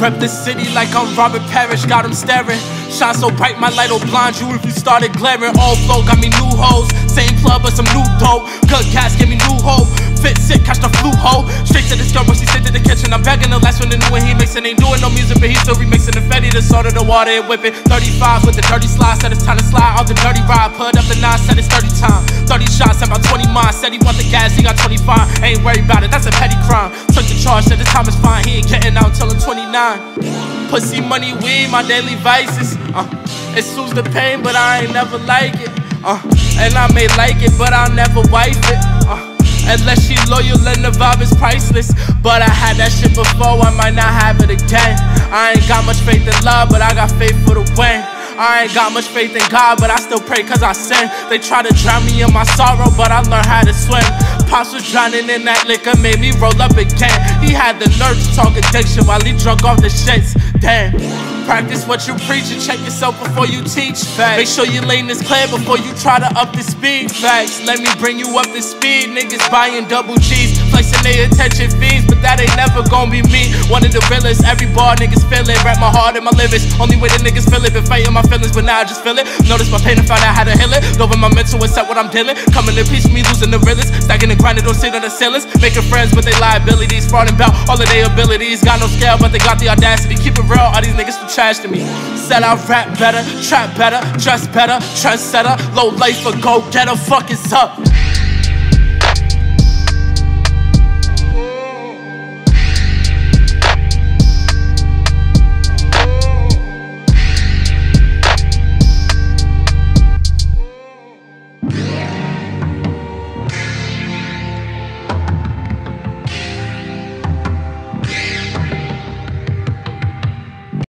Rep the city like I'm Robert Parish, got him staring. Shine so bright, my light'll blind you if you started glaring. All flow got me new hoes, same club but some new dope. Good cats give me new hope. Fit sick, catch the flu hoe. Ain't doing no music, but he still remixing the Fetty, the of the water and whipping. 35 with the dirty slide, said it's time to slide off the dirty ride. Put up the nine, said it's 30 times. 30 shots, about 20 miles. Said he want the gas, he got 25. Ain't worried about it, that's a petty crime. Took the charge, said the time is fine. He ain't getting out until I'm 29. Pussy, money, weed, my daily vices. Uh, it soothes the pain, but I ain't never like it. Uh, and I may like it, but I'll never wipe it. Loyal and the vibe is priceless. But I had that shit before, I might not have it again. I ain't got much faith in love, but I got faith for the win. I ain't got much faith in God, but I still pray cause I sin. They try to drown me in my sorrow, but I learned how to swim. Pops was drowning in that liquor, made me roll up again. He had the nerve to talk addiction while he drunk off the shits. Damn. Practice what you preach and check yourself before you teach. Facts. Make sure your lane is clear before you try to up the speed. Facts. Let me bring you up to speed. Niggas buying double G's, flexing their attention fees, but that ain't never gonna be me. One of the realest, every bar niggas feel it. Rap my heart in my lyrics. Only way the niggas feel it. Been fighting my feelings, but now I just feel it. Notice my pain and find out how to heal it. Over my mental, accept what I'm dealing. Coming in peace, me losing the realest. Stacking and grinding, don't sit on the ceilings. Making friends, but they liabilities. Frauding about all of their abilities. Got no scale, but they got the audacity. Keep it real, all these niggas too trash to me. Said I rap better, trap better, dress better, trendsetter, low life for go getter, fuck is up.